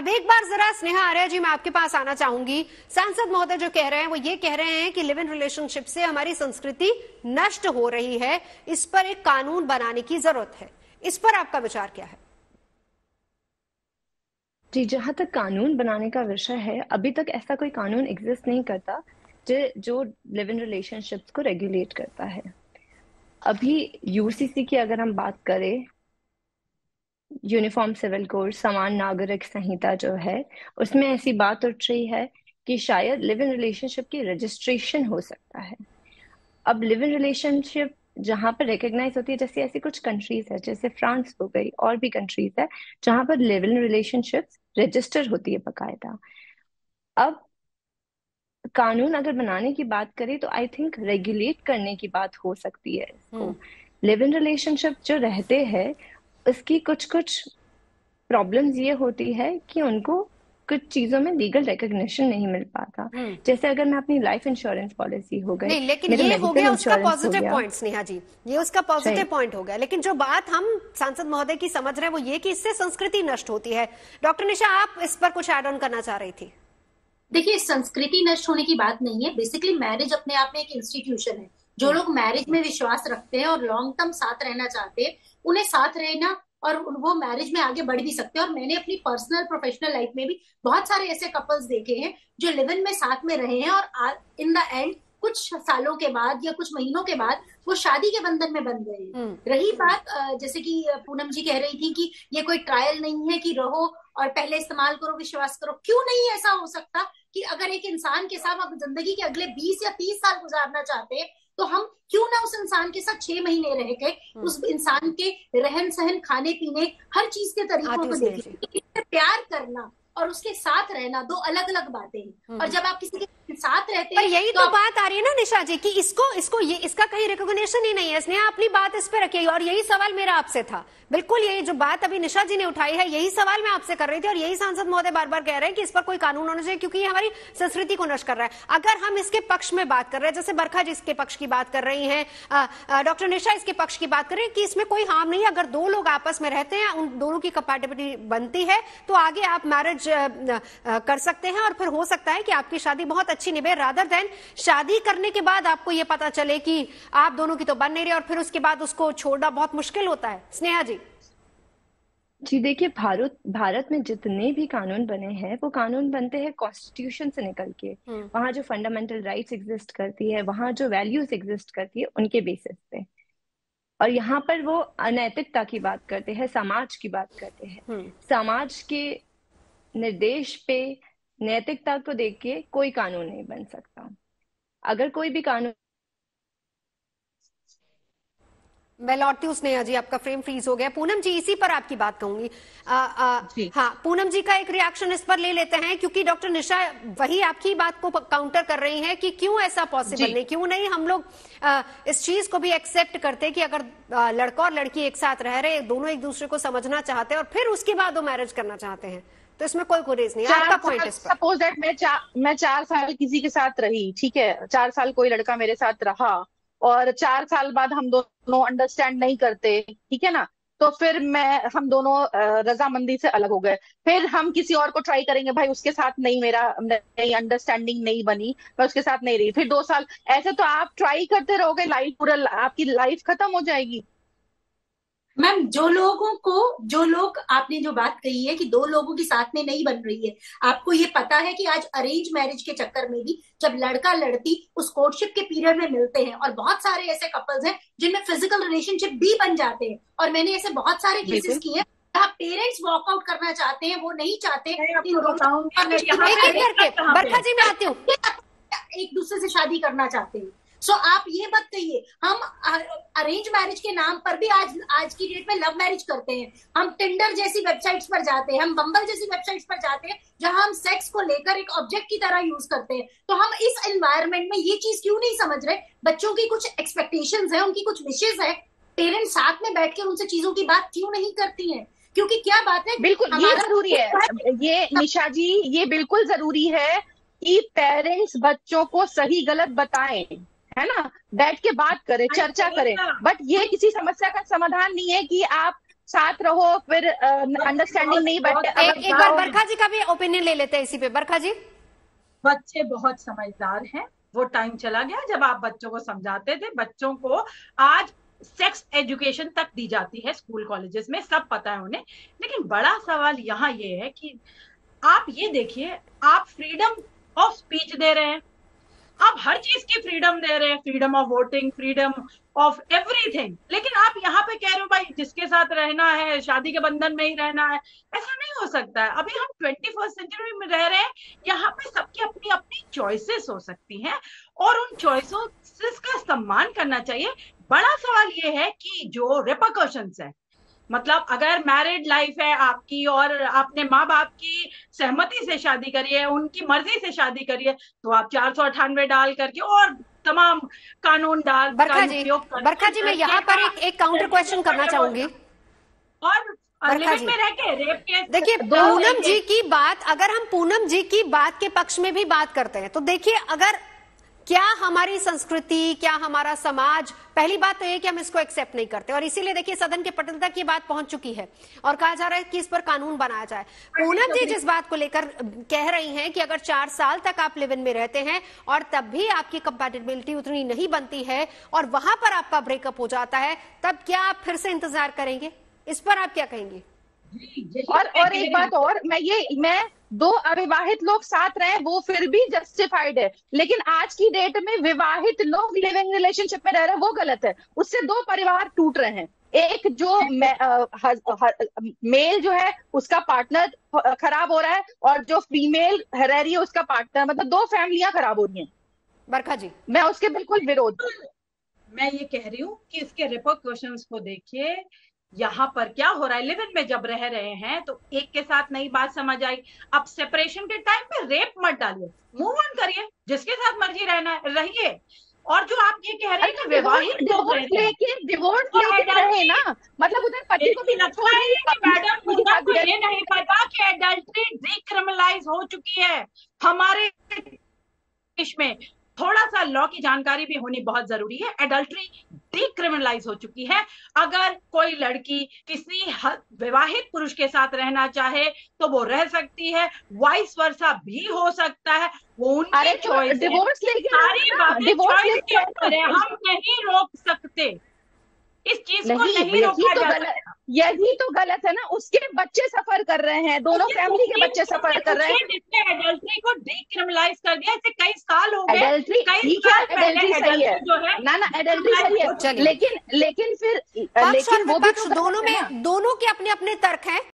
अब एक बार जरा स्नेहा आर्य जी, मैं आपके पास आना चाहूँगी। सांसद महोदय जो कह रहे हैं, वो ये कह रहे हैं कि लिव इन रिलेशनशिप से हमारी संस्कृति नष्ट हो रही है। इस पर एक कानून बनाने की ज़रूरत है। इस पर आपका विचार क्या है? जी, जहाँ तक कानून बनाने का विषय है, अभी तक ऐसा कोई कानून एग्जिस्ट नहीं करता जो लिव इन रिलेशनशिप्स को रेगुलेट करता है। अभी यूसीसी की अगर हम बात करें यूनिफॉर्म सिविल कोड समान नागरिक संहिता जो है उसमें ऐसी बात उठ रही है कि शायद लिव इन रिलेशनशिप की रजिस्ट्रेशन हो सकता है अब लिव इन रिलेशनशिप जहाँ पर रिकग्नाइज होती है जैसे ऐसी कुछ कंट्रीज़ है जैसे फ्रांस हो गई और भी कंट्रीज़ है जहाँ पर लिव इन रिलेशनशिप रजिस्टर होती है बकायदा अब कानून अगर बनाने की बात करें तो आई थिंक रेगुलेट करने की बात हो सकती है इसको। लिव इन रिलेशनशिप जो रहते हैं उसकी कुछ कुछ प्रॉब्लम्स ये होती है कि उनको कुछ चीज़ों में लीगल रिकग्निशन नहीं मिल पाता। हम्म। जैसे अगर मैं अपनी लाइफ इंश्योरेंस पॉलिसी हो गई लेकिन ये हो गया उसका पॉजिटिव पॉइंट स्नेहा जी। ये उसका पॉजिटिव पॉइंट हो गया। लेकिन जो बात हम सांसद महोदय की समझ रहे हैं वो ये कि इससे संस्कृति नष्ट होती है। डॉक्टर निशा आप इस पर कुछ एड ऑन करना चाह रही थी? देखिए संस्कृति नष्ट होने की बात नहीं है। बेसिकली मैरिज अपने आप में एक इंस्टीट्यूशन है। जो हम्म। लोग मैरिज में विश्वास रखते हैं और लॉन्ग टर्म साथ रहना चाहते हैं उन्हें साथ रहना और वो मैरिज में आगे बढ़ भी सकते हैं और मैंने अपनी पर्सनल प्रोफेशनल लाइफ में भी बहुत सारे ऐसे कपल्स देखे हैं जो लिव इन में साथ में रहे हैं और इन द एंड कुछ सालों के बाद या कुछ महीनों के बाद वो शादी के बंधन में बन गए हैं हम्म। रही बात जैसे कि पूनम जी कह रही थी कि ये कोई ट्रायल नहीं है कि रहो और पहले इस्तेमाल करो विश्वास करो क्यों नहीं ऐसा हो सकता कि अगर एक इंसान के साथ आप ज़िंदगी के अगले बीस या तीस साल गुजारना चाहते हैं तो हम क्यों ना उस इंसान के साथ छह महीने रह के हम्म। उस इंसान के रहन सहन खाने पीने हर चीज़ के तरीकों को देखें प्यार करना और उसके साथ रहना दो अलग अलग बातें हैं और हम्म। जब आप किसी के साथ रहते हैं यही तो, तो बात आ रही है ना निशा जी कि इसको इसको ये इसका कहीं रिकॉग्निशन ही नहीं है। इसने अपनी बात इस पे रखी और यही सवाल मेरा आपसे था। बिल्कुल यही जो बात अभी निशा जी ने उठाई है यही सवाल मैं आपसे कर रही थी और यही सांसद महोदय बार बार कह रहे हैं कि इस पर कोई कानून होना चाहिए क्योंकि ये हमारी संस्कृति को नष्ट कर रहा है। अगर हम इसके पक्ष में बात कर रहे हैं जैसे बरखा जी इसके पक्ष की बात कर रही है डॉक्टर निशा इसके पक्ष की बात कर रही है कि इसमें कोई हार्म नहीं है। अगर दो लोग आपस में रहते हैं उन दोनों की कंपेटिबिलिटी बनती है तो आगे आप मैरिज कर सकते हैं और फिर हो सकता है कि आपकी शादी बहुत अच्छी निभे रादर देन शादी करने के बाद आपको ये पता चले कि आप दोनों की तो बन नहीं रही और फिर उसके बाद उसको छोड़ना बहुत मुश्किल होता है। स्नेहा जी। जी देखिए भारत भारत में जितने भी कानून बने हैं वो कानून बनते हैं कॉन्स्टिट्यूशन से निकल के। हम्म। वहाँ जो फंडामेंटल राइट्स एग्जिस्ट करती है वहाँ जो वैल्यूज़ एग्जिस्ट करती है उनके बेसिस पे। और यहाँ पर वो अनैतिकता की बात करते हैं समाज की बात करते हैं। हम्म। समाज के निर्देश पे नैतिकता को देख के कोई कानून नहीं बन सकता। अगर कोई भी कानून मैं लौटती हूँ स्नेहा जी आपका फ्रेम फ्रीज हो गया। पूनम जी इसी पर आपकी बात कहूँगी। हाँ पूनम जी का एक रिएक्शन इस पर ले लेते हैं क्योंकि डॉक्टर निशा वही आपकी बात को काउंटर कर रही हैं कि क्यों ऐसा पॉसिबल नहीं क्यों नहीं हम लोग इस चीज़ को भी एक्सेप्ट करते कि अगर लड़का और लड़की एक साथ रह रहे दोनों एक दूसरे को समझना चाहते हैं और फिर उसके बाद वो मैरिज करना चाहते हैं। तो इसमें कोई गुरेज नहीं आपका पॉइंट इस पर। सपोज़ दैट मैं चार मैं चार साल किसी के साथ रही ठीक है? चार साल कोई लड़का मेरे साथ रहा और चार साल बाद हम दोनों अंडरस्टैंड नहीं करते, ठीक है ना? तो फिर मैं, हम दोनों रजामंदी से अलग हो गए। फिर हम किसी और को ट्राई करेंगे, भाई उसके साथ नहीं मेरा, नहीं अंडरस्टैंडिंग नहीं बनी, मैं उसके साथ नहीं रही। फिर दो साल, ऐसे तो आप ट्राई करते रहोगे लाइफ पूरा, आपकी लाइफ खत्म हो जाएगी। मैम जो लोगों को जो लोग आपने जो बात कही है कि दो लोगों की साथ में नहीं बन रही है आपको ये पता है कि आज अरेंज मैरिज के चक्कर में भी जब लड़का लड़की उस कोर्टशिप के पीरियड में मिलते हैं और बहुत सारे ऐसे कपल्स हैं जिनमें फ़िज़िकल रिलेशनशिप भी बन जाते हैं। और मैंने ऐसे बहुत सारे केसेस किए हैं जहाँ पेरेंट्स वॉकआउट करना चाहते हैं वो नहीं चाहते बरखा जी मैं आती हूँ। एक दूसरे से शादी करना चाहते हैं। सो so, आप ये मत कहिए हम अरेंज मैरिज के नाम पर भी आज आज की डेट में लव मैरिज करते हैं। हम टिंडर जैसी वेबसाइट्स पर जाते हैं हम बम्बल जैसी वेबसाइट्स पर जाते हैं जहाँ हम सेक्स को लेकर एक ऑब्जेक्ट की तरह यूज़ करते हैं। तो हम इस एनवायरमेंट में ये चीज़ क्यों नहीं समझ रहे? बच्चों की कुछ एक्सपेक्टेशन है उनकी कुछ विशेष है। पेरेंट्स साथ में बैठकर उनसे चीज़ों की बात क्यों नहीं करती है? क्योंकि क्या बात है बिल्कुल ये ज़रूरी है। ये निशा जी ये बिल्कुल ज़रूरी है कि पेरेंट्स बच्चों को सही गलत बताएँ। है ना? बैठ के बात करें चर्चा करें। बट ये किसी समस्या का समाधान नहीं है कि आप साथ रहो फिर अंडरस्टैंडिंग नहीं बैठे एक एक बार बरखा जी का भी ओपिनियन ले लेते हैं इसी पे। बरखा जी? बच्चे बहुत समझदार हैं। वो टाइम चला गया जब आप बच्चों को समझाते थे। बच्चों को आज सेक्स एजुकेशन तक दी जाती है स्कूल कॉलेजेस में सब पता है उन्हें। लेकिन बड़ा सवाल यहाँ ये है कि आप ये देखिए आप फ्रीडम ऑफ़ स्पीच दे रहे हैं। आप हर चीज़ की फ्रीडम दे रहे हैं freedom of voting freedom of everything लेकिन आप यहाँ पे कह रहे हो, भाई, जिसके साथ रहना है, शादी के बंधन में ही रहना है। ऐसा नहीं हो सकता है। अभी हम ट्वेंटी फ़र्स्ट सेंचुरी में रह रहे हैं, यहाँ पे सबकी अपनी अपनी चॉइसेस हो सकती हैं और उन चॉइसेस का सम्मान करना चाहिए। बड़ा सवाल ये है कि जो रिपोकॉशंस है मतलब अगर मैरिड लाइफ है आपकी और आपने माँ बाप की सहमति से शादी करी है उनकी मर्ज़ी से शादी करी है तो आप चार सौ अठानवे डाल करके और तमाम कानून डाल बरखा जी बरखा जी मैं यहाँ पर एक एक काउंटर क्वेश्चन करना चाहूँगी। और देखिए पूनम जी की बात अगर हम पूनम जी की बात के पक्ष में भी बात करते हैं तो देखिए अगर क्या हमारी संस्कृति, क्या हमारा समाज, पहली बात तो ये कि हम इसको एक्सेप्ट नहीं करते। और इसीलिए देखिए, सदन के पटल तक ये बात पहुँच चुकी है और कहा जा रहा है कि इस पर कानून बनाया जाए। पूनम जी जिस बात को लेकर कह रही हैं कि अगर चार साल तक आप लिव इन में रहते हैं और तब भी आपकी कंपैटिबिलिटी उतनी नहीं बनती है और वहाँ पर आपका ब्रेकअप हो जाता है, तब क्या आप फिर से इंतज़ार करेंगे? इस पर आप क्या कहेंगे? और और एक बात और, मैं ये, मैं दो अविवाहित लोग साथ रहे वो फिर भी जस्टिफाइड है। लेकिन आज की डेट में विवाहित लोग लिविंग रिलेशनशिप में रह रहे वो गलत है। उससे दो परिवार टूट रहे हैं। एक जो मे- हज- मेल जो है उसका पार्टनर खराब हो रहा है और जो फीमेल रह रही है उसका पार्टनर मतलब दो फैमिलियाँ खराब हो रही हैं। बरखा जी। मैं उसके बिल्कुल विरोध। मैं ये कह रही हूँ कि इसके रिपोर्ट क्वेश्चन को देखिए यहाँ पर क्या हो रहा है? लिव इन में जब रह रहे हैं तो एक के साथ नई बात समझ आई। अब सेपरेशन के टाइम पे रेप मत डालिए। मूव ऑन करिए। जिसके साथ मर्ज़ी रहना रहिए। और जो आप ये कह रहे हैं कि विवाहित डिवोर्स लेके डिवोर्स लेके रहे ना। मतलब उधर पति को भी लगता है कि मैडम आपको ये नहीं पता कि एडल्ट्री डिक्रिमिनलाइज हो चुकी है। हमारे देश में थोड़ा सा लॉ की जानकारी भी होनी बहुत ज़रूरी है। एडल्ट्री डिक्रिमिनलाइज हो चुकी है। अगर कोई लड़की किसी विवाहित पुरुष के साथ रहना चाहे तो वो रह सकती है वाइस वर्षा भी हो सकता है। वो उनकी चॉइस डिवोर्स लेके सारी बातें हम नहीं रोक सकते। इस चीज़ को नहीं रोका तो जा गलत सकता। यही तो गलत है ना उसके बच्चे सफ़र कर रहे हैं दोनों फैमिली के बच्चे सफ़र कर रहे हैं। जिसने एडल्ट्री को डिक्रिमिनलाइज कर दिया इसे कई साल हो गए एडल्ट्री कई साल पहले एडल्ट्री सही है। है ना ना एडल्ट्री सही है। लेकिन लेकिन फिर लेकिन वो भी तो दोनों में दोनों के अपने अपने तर्क हैं।